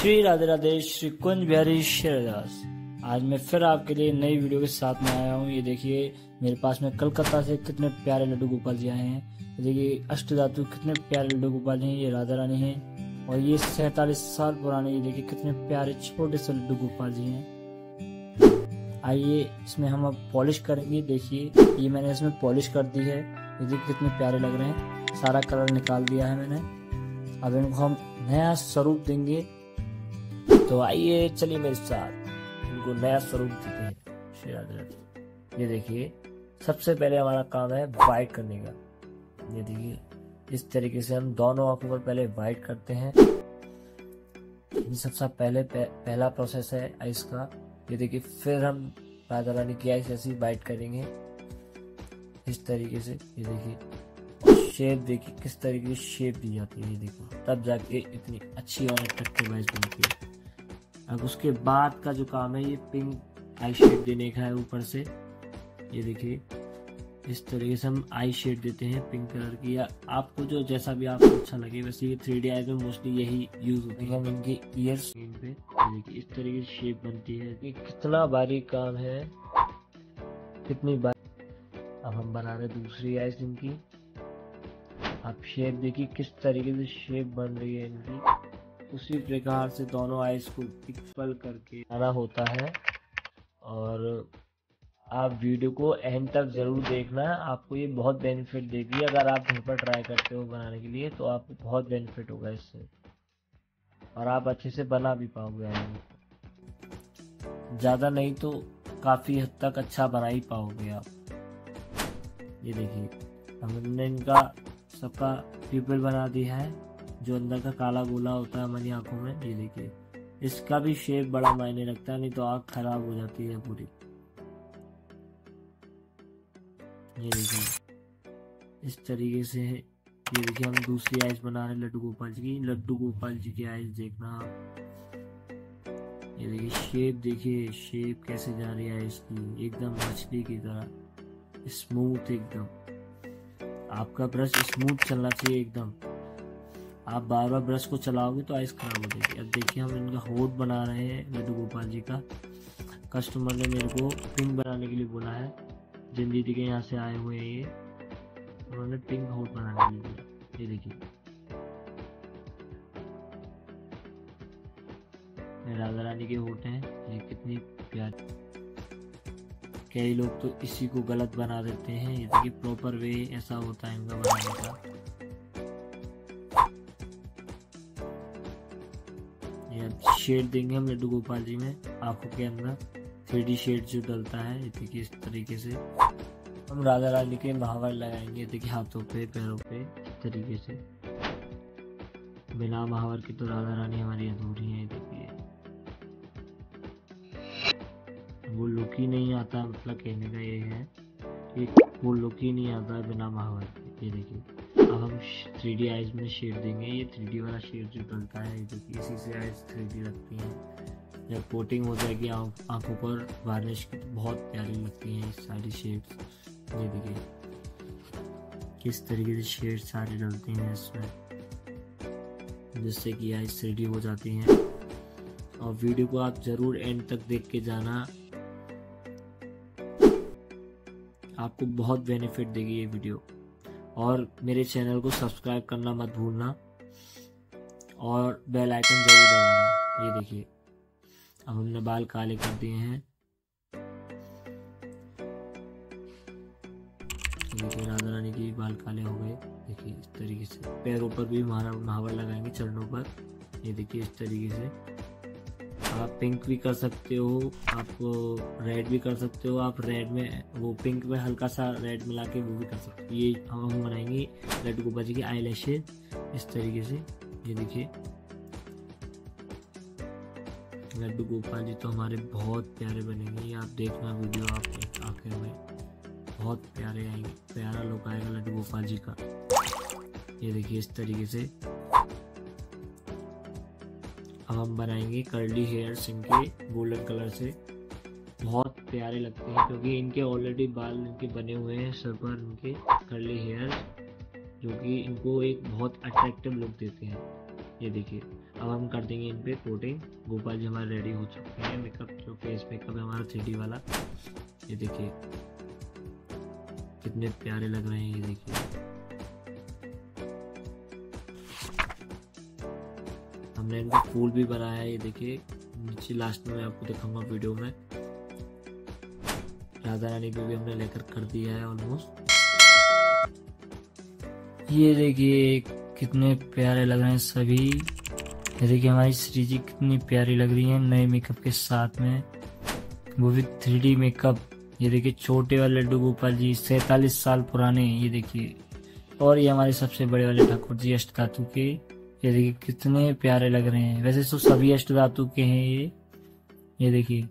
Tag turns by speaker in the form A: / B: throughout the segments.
A: श्री राधे राधे, श्री कुंज बिहारी शेरदास। आज मैं फिर आपके लिए नई वीडियो के साथ में आया हूँ। ये देखिए, मेरे पास में कलकत्ता से कितने प्यारे लड्डू गोपाल जी आए हैं। देखिए, अष्ट धातु कितने प्यारे लड्डू गोपाल हैं, ये राधा रानी है। और ये सैतालीस साल पुराने, ये देखिए, कितने प्यारे छोटे से लड्डू गोपाल जी हैं। आइए, इसमें हम अब पॉलिश करेंगे। देखिए, ये मैंने इसमें पॉलिश कर दी है। ये देखिए, कितने प्यारे लग रहे हैं। सारा कलर निकाल दिया है मैंने। अब इनको हम नया स्वरूप देंगे। तो आइए, चलिए मेरे साथ। इनको नया स्वरूप देते हैं, श्री राधे ये देखिए, सबसे पहले हमारा काम है वाइट करने का। ये देखिए, इस तरीके से हम दोनों आँखों पर पहले वाइट करते हैं। ये सबसे पहले पहला प्रोसेस है आइस का। ये देखिए, फिर हम राधा रानी की आइस ऐसी वाइट करेंगे। इस तरीके से, ये देखिए शेप देखिए, किस तरीके की शेप दी जाती है, ये देखो। तब जाके इतनी अच्छी और अट्रैक्टिव आइस बनती है। अब उसके बाद का जो काम है, ये पिंक आई शेड देने का है ऊपर से। ये देखिए, इस तरीके से हम आई शेड देते हैं पिंक कलर की। या आपको जो जैसा भी आपको अच्छा लगे, वैसे ये थ्री डी आई में मोस्टली यही यूज़ होती है। हम इनके ईयर्स पे देखिए, इस तरीके की शेप बनती है। ये कितना बारीक काम है, कितनी बार अब हम बना रहे दूसरी आइस इनकी। आप शेप देखिए, किस तरीके से शेप बन रही है इनकी। उसी प्रकार से दोनों आइस को इक्वल करके आना होता है। और आप वीडियो को एंड तक ज़रूर देखना है आपको ये बहुत बेनिफिट देगी। अगर आप घर पर ट्राई करते हो बनाने के लिए तो आपको बहुत बेनिफिट होगा इससे। और आप अच्छे से बना भी पाओगे ज़्यादा नहीं तो काफ़ी हद तक अच्छा बना ही पाओगे आप। ये देखिए, हमने इनका सबका पीपल बना दिया है। जो अंदर का काला गोला होता है हमारी आँखों में, ये देखिए। इसका भी शेप बड़ा मायने रखता है, नहीं तो आँख खराब हो जाती है पूरी। ये देखिए। इस तरीके से ये देखिए, हम दूसरी आइस बना रहे हैं लड्डू गोपाल जी की। लड्डू गोपाल जी की आइस देखना ये देखिए शेप देखिए शेप कैसे जा रही है इसकी एकदम मछली की तरह। स्मूथ एकदम। आपका ब्रश स्मूथ चलना चाहिए एकदम। आप बार बार ब्रश को चलाओगे तो आइस खराब हो जाएगी। अब देखिए, हम इनका होट बना रहे हैं लड्डू गोपाल जी का। कस्टमर ने मेरे को पिंक बनाने के लिए बोला है। जिन दीदी के यहाँ से आए हुए हैं ये। उन्होंने पिंक होट बनाने के लिए बोला। ये देखिए। राधा रानी के होट हैं। ये कितनी प्यारी कई लोग तो इसी को गलत बना देते हैं। ये देखिए प्रॉपर वे ऐसा होता है इनका बनाने का। शेड देंगे हम लड्डू गोपाल जी में, आँखों के अंदर। थ्री शेड जो डलता है देखिए इस तरीके से। हम राधा रानी के महावर लगाएँगे, देखिए हाथों पे, पैरों पे, इस तरीके से। बिना महावर के तो राधा रानी हमारी अधूरी है, देखिए। वो लुक ही नहीं आता मतलब कहने का ये है कि वो लुक ही नहीं आता बिना महावर के, ये देखिए। अब हम थ्री डी आइज़ में शेड देंगे। ये थ्री डी वाला शेड जो डलता है जो कि इसी से आइज़ थ्री डी लगती हैं। जब कोटिंग हो जाएगी आँखों पर वार्निश बहुत प्यारी लगती हैं सारी शेड्स ये देखिए, किस तरीके से शेड सारे डलते हैं इसमें, जिससे कि आइज़ थ्री डी हो जाती हैं। और वीडियो को आप ज़रूर एंड तक देख के जाना। आपको बहुत बेनिफिट देगी ये वीडियो और मेरे चैनल को सब्सक्राइब करना मत भूलना और बेल आइकन ज़रूर दबाना। ये देखिए, अब हमने बाल काले कर दिए हैं। देखिए राधा रानी के बाल काले हो गए। देखिए, इस तरीके से। पैरों पर भी महावर लगाएँगे, चरणों पर। ये देखिए, इस तरीके से। आप पिंक भी कर सकते हो, आप रेड भी कर सकते हो, आप रेड में, वो पिंक में हल्का सा रेड मिला के वो भी कर सकते हो। ये हम हम बनाएँगे लड्डू गोपाल जी की आई इस तरीके से, ये देखिए। लड्डू गोपाल जी तो हमारे बहुत प्यारे बनेंगे आप देखना वीडियो आप आखिर में। बहुत प्यारे आएँगे, प्यारा लुक आएगा लड्डू गोपाल जी का। ये देखिए इस तरीके से। हम बनाएँगे कर्ली हेयर्स इनके गोल्डन कलर से। बहुत प्यारे लगते हैं क्योंकि इनके ऑलरेडी बाल इनके बने हुए हैं, सर पर इनके कर्ली हेयर्स जो कि इनको एक बहुत अट्रैक्टिव लुक देते हैं। ये देखिए, अब हम कर देंगे इन पर कोटिंग गोपाल जी हमारे रेडी हो चुके हैं मेकअप जो फेस मेकअप है हमारा थ्री वाला। ये देखिए, कितने प्यारे लग रहे हैं, ये देखिए। हमने इनको फूल भी बनाया है ये देखिए, नीचे लास्ट में मैं आपको दिखाऊँगा वीडियो में। राधा रानी को भी हमने लेकर कर दिया है ऑलमोस्ट ये देखिए, कितने प्यारे लग रहे हैं सभी। ये देखिए, हमारी श्री जी कितनी प्यारी लग रही है नए मेकअप के साथ में। वो भी थ्री मेकअप ये देखिए, छोटे वाले लड्डू गोपाल जी, सैतालीस साल पुराने ये देखिए। और ये हमारे सबसे बड़े वाले ठाकुर जी अष्ट धातु के। ये देखिए कितने प्यारे लग रहे हैं। वैसे तो सभी अष्ट धातु के हैं ये। ये देखिए,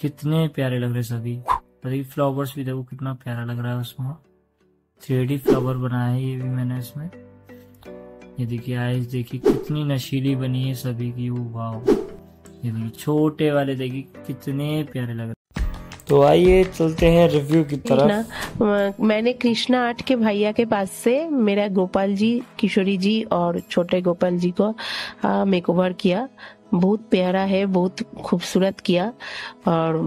A: कितने प्यारे लग रहे सभी। देखिए फ्लावर्स भी देखो कितना प्यारा लग रहा है उसमें। थ्री फ्लावर बनाया है ये भी मैंने इसमें। ये देखिए आइस देखिए, कितनी नशीली बनी है सभी की। वो वाव ये देखिए, छोटे वाले देखिए, कितने प्यारे लग रहे तो आइए चलते हैं रिव्यू की तरफ़।
B: मैंने कृष्णा आर्ट के भैया के पास से मेरा गोपाल जी किशोरी जी और छोटे गोपाल जी को मेक ओवर किया। बहुत प्यारा है बहुत खूबसूरत किया और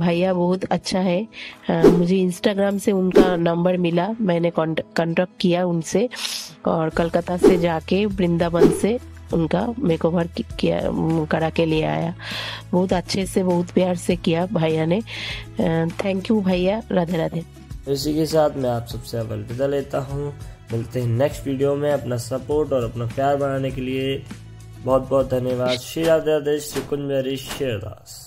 B: भैया बहुत अच्छा है। मुझे इंस्टाग्राम से उनका नंबर मिला। मैंने कॉन्टेक्ट किया उनसे और कलकत्ता से जाके वृंदावन से। उनका मेकओवर किया, करा के ले आया। बहुत अच्छे से, बहुत प्यार से किया भैया ने। थैंक यू भैया, राधे राधे।
A: इसी के साथ मैं आप सबसे विदा लेता हूँ। मिलते हैं नेक्स्ट वीडियो में अपना सपोर्ट और अपना प्यार बनाने के लिए। बहुत बहुत धन्यवाद। श्री राधे राधे, श्री कुंज शेरदास